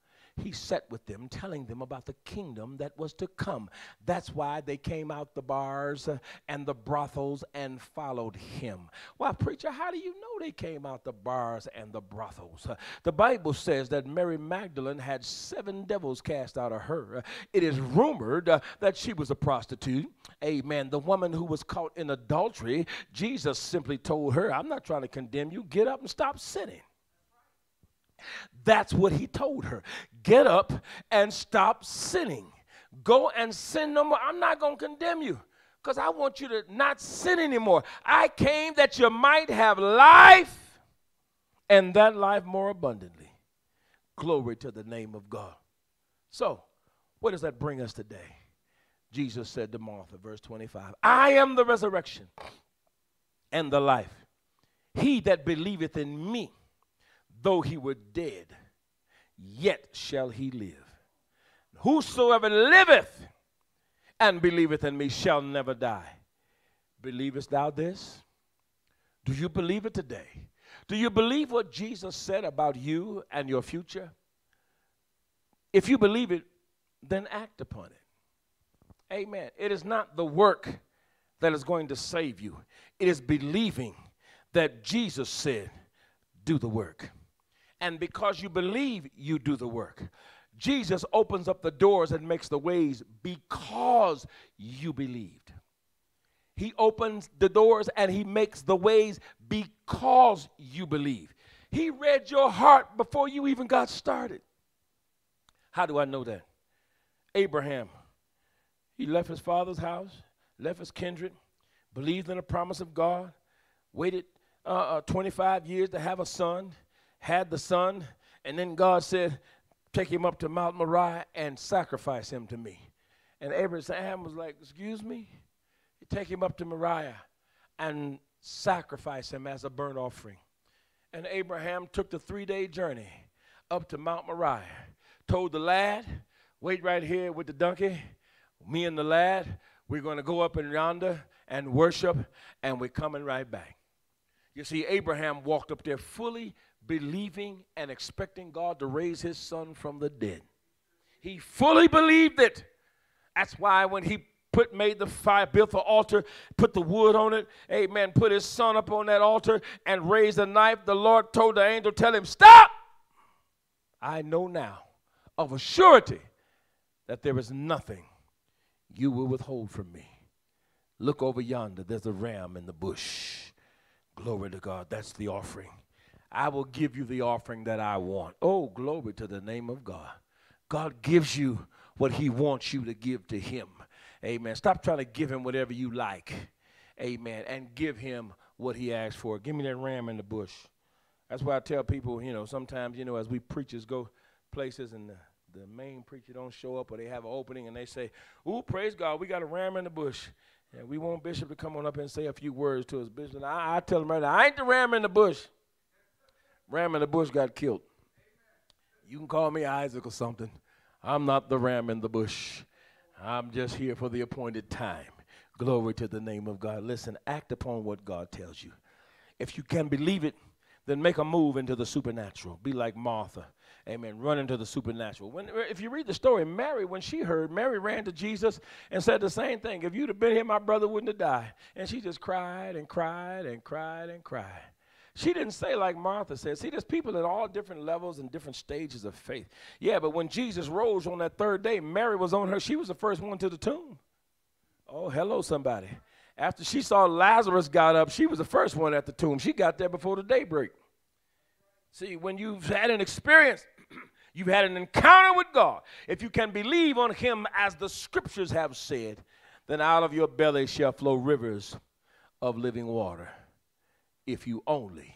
he sat with them, telling them about the kingdom that was to come. That's why they came out the bars uh, and the brothels and followed him. Well, preacher, how do you know they came out the bars and the brothels? Uh, the Bible says that Mary Magdalene had seven devils cast out of her. Uh, it is rumored that she was a prostitute. Amen. The woman who was caught in adultery, Jesus simply told her, I'm not trying to condemn you. Get up and stop sinning. That's what he told her. Get up and stop sinning. Go and sin no more. I'm not going to condemn you because I want you to not sin anymore. I came that you might have life and that life more abundantly. Glory to the name of God. So, what does that bring us today? Jesus said to Martha, verse 25, I am the resurrection and the life. He that believeth in me, though he were dead, yet shall he live. Whosoever liveth and believeth in me shall never die. Believest thou this? Do you believe it today? Do you believe what Jesus said about you and your future? If you believe it, then act upon it. Amen. It is not the work that is going to save you, it is believing that Jesus said, Do the work and because you believe, you do the work. Jesus opens up the doors and makes the ways because you believed. He opens the doors and he makes the ways because you believe. He read your heart before you even got started. How do I know that? Abraham, he left his father's house, left his kindred, believed in the promise of God, waited uh, uh, 25 years to have a son had the son, and then God said, Take him up to Mount Moriah and sacrifice him to me. And Abraham was like, Excuse me? Take him up to Moriah and sacrifice him as a burnt offering. And Abraham took the three day journey up to Mount Moriah, told the lad, Wait right here with the donkey. Me and the lad, we're going to go up in yonder and worship, and we're coming right back. You see, Abraham walked up there fully believing and expecting God to raise his son from the dead. He fully believed it. That's why when he put made the fire, built the altar, put the wood on it, amen, put his son up on that altar and raised a knife, the Lord told the angel, tell him, stop! I know now of a surety that there is nothing you will withhold from me. Look over yonder, there's a ram in the bush. Glory to God, that's the offering. I will give you the offering that I want. Oh, glory to the name of God. God gives you what He wants you to give to Him. Amen. Stop trying to give Him whatever you like. Amen. And give Him what He asks for. Give me that ram in the bush. That's why I tell people, you know, sometimes, you know, as we preachers go places and the, the main preacher don't show up or they have an opening and they say, Ooh, praise God, we got a ram in the bush. And we want Bishop to come on up and say a few words to us. Bishop, I, I tell him right now, I ain't the ram in the bush. Ram in the bush got killed. You can call me Isaac or something. I'm not the ram in the bush. I'm just here for the appointed time. Glory to the name of God. Listen, act upon what God tells you. If you can believe it, then make a move into the supernatural. Be like Martha. Amen. Run into the supernatural. When, if you read the story, Mary, when she heard, Mary ran to Jesus and said the same thing. If you'd have been here, my brother wouldn't have died. And she just cried and cried and cried and cried. She didn't say like Martha said. See, there's people at all different levels and different stages of faith. Yeah, but when Jesus rose on that third day, Mary was on her. She was the first one to the tomb. Oh, hello, somebody. After she saw Lazarus got up, she was the first one at the tomb. She got there before the daybreak. See, when you've had an experience, you've had an encounter with God, if you can believe on Him as the scriptures have said, then out of your belly shall flow rivers of living water if you only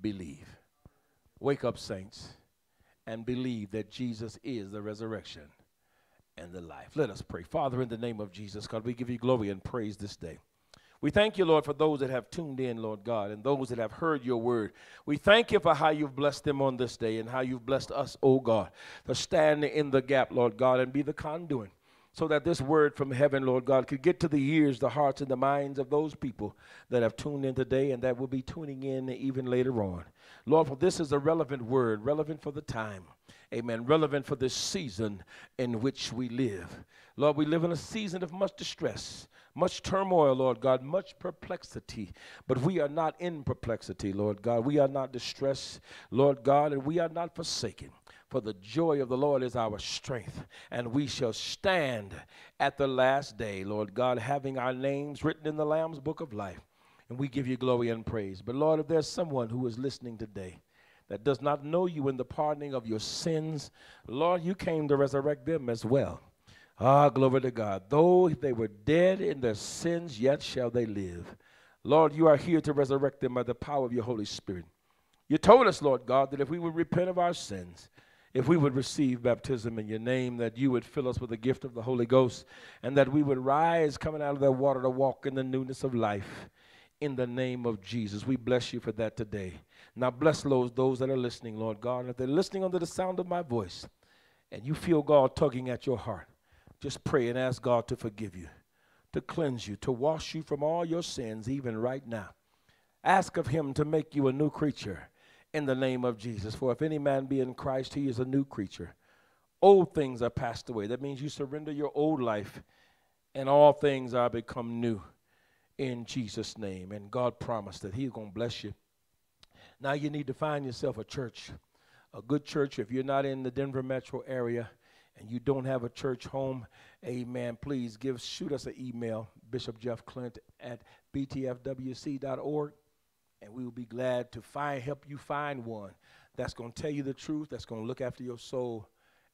believe. Wake up, saints, and believe that Jesus is the resurrection and the life. Let us pray. Father, in the name of Jesus, God, we give you glory and praise this day. We thank you, Lord, for those that have tuned in, Lord God, and those that have heard your word. We thank you for how you've blessed them on this day and how you've blessed us, oh God, to stand in the gap, Lord God, and be the conduit so that this word from heaven, Lord God, could get to the ears, the hearts, and the minds of those people that have tuned in today and that will be tuning in even later on. Lord, for this is a relevant word, relevant for the time. Amen. Relevant for this season in which we live. Lord, we live in a season of much distress, much turmoil, Lord God, much perplexity. But we are not in perplexity, Lord God. We are not distressed, Lord God, and we are not forsaken. For the joy of the Lord is our strength, and we shall stand at the last day, Lord God, having our names written in the Lamb's book of life. And we give you glory and praise. But Lord, if there's someone who is listening today that does not know you in the pardoning of your sins, Lord, you came to resurrect them as well. Ah, glory to God. Though they were dead in their sins, yet shall they live. Lord, you are here to resurrect them by the power of your Holy Spirit. You told us, Lord God, that if we would repent of our sins, if we would receive baptism in your name, that you would fill us with the gift of the Holy Ghost, and that we would rise coming out of that water to walk in the newness of life. In the name of Jesus, we bless you for that today. Now, bless those, those that are listening, Lord God. If they're listening under the sound of my voice, and you feel God tugging at your heart, just pray and ask God to forgive you, to cleanse you, to wash you from all your sins, even right now. Ask of Him to make you a new creature in the name of Jesus. For if any man be in Christ, he is a new creature. Old things are passed away. That means you surrender your old life, and all things are become new in Jesus' name. And God promised that He's going to bless you. Now you need to find yourself a church, a good church. If you're not in the Denver metro area and you don't have a church home, amen, please give shoot us an email, Bishop Jeff Clint at btfwc.org and we will be glad to find help you find one that's going to tell you the truth, that's going to look after your soul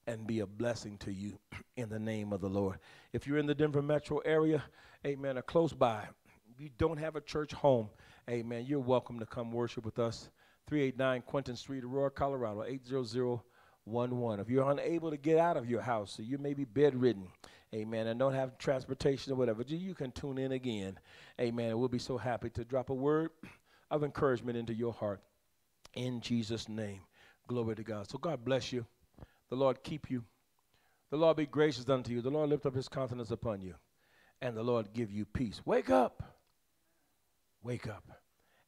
and be a blessing to you in the name of the Lord. If you're in the Denver metro area, amen, or close by, you don't have a church home, amen, you're welcome to come worship with us. 389 Quentin Street, Aurora, Colorado, 80011. If you're unable to get out of your house, so you may be bedridden, amen, and don't have transportation or whatever, you can tune in again, amen. We'll be so happy to drop a word of encouragement into your heart. In Jesus' name. Glory to God. So God bless you. The Lord keep you. The Lord be gracious unto you. The Lord lift up his countenance upon you. And the Lord give you peace. Wake up. Wake up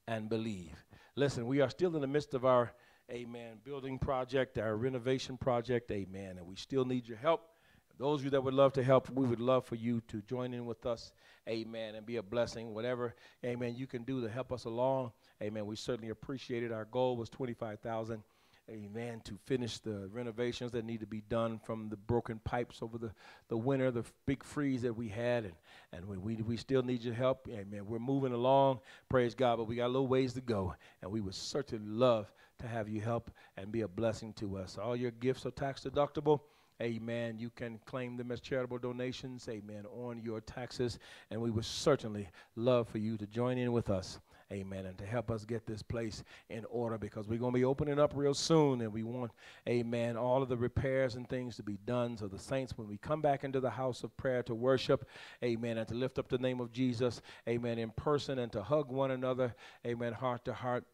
and believe. Listen, we are still in the midst of our, amen, building project, our renovation project, amen. And we still need your help. Those of you that would love to help, we would love for you to join in with us, amen, and be a blessing. Whatever, amen, you can do to help us along, amen. We certainly appreciate it. Our goal was 25000 amen, to finish the renovations that need to be done from the broken pipes over the, the winter, the big freeze that we had, and, and we, we, we still need your help. Amen. We're moving along, praise God, but we got a little ways to go, and we would certainly love to have you help and be a blessing to us. All your gifts are tax deductible. Amen. You can claim them as charitable donations, amen, on your taxes. And we would certainly love for you to join in with us, amen, and to help us get this place in order because we're going to be opening up real soon and we want, amen, all of the repairs and things to be done. So the saints, when we come back into the house of prayer to worship, amen, and to lift up the name of Jesus, amen, in person and to hug one another, amen, heart to heart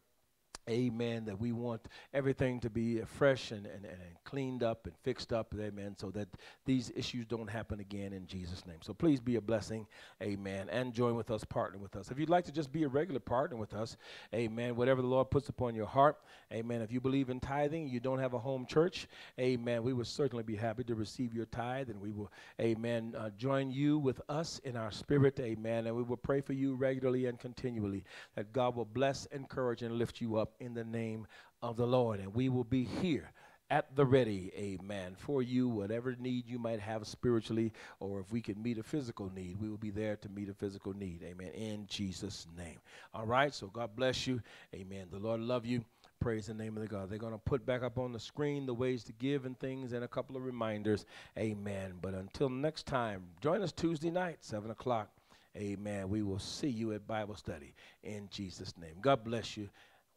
Amen. That we want everything to be fresh and, and, and cleaned up and fixed up. Amen. So that these issues don't happen again in Jesus' name. So please be a blessing. Amen. And join with us, partner with us. If you'd like to just be a regular partner with us, amen. Whatever the Lord puts upon your heart, amen. If you believe in tithing, you don't have a home church, amen. We would certainly be happy to receive your tithe and we will, amen, uh, join you with us in our spirit, amen. And we will pray for you regularly and continually that God will bless, encourage, and lift you up in the name of the Lord. And we will be here at the ready, amen, for you, whatever need you might have spiritually, or if we can meet a physical need, we will be there to meet a physical need, amen, in Jesus' name. All right, so God bless you, amen. The Lord love you. Praise the name of the God. They're going to put back up on the screen the ways to give and things and a couple of reminders. Amen. But until next time, join us Tuesday night, 7 o'clock. Amen. We will see you at Bible study in Jesus' name. God bless you.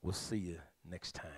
We'll see you next time.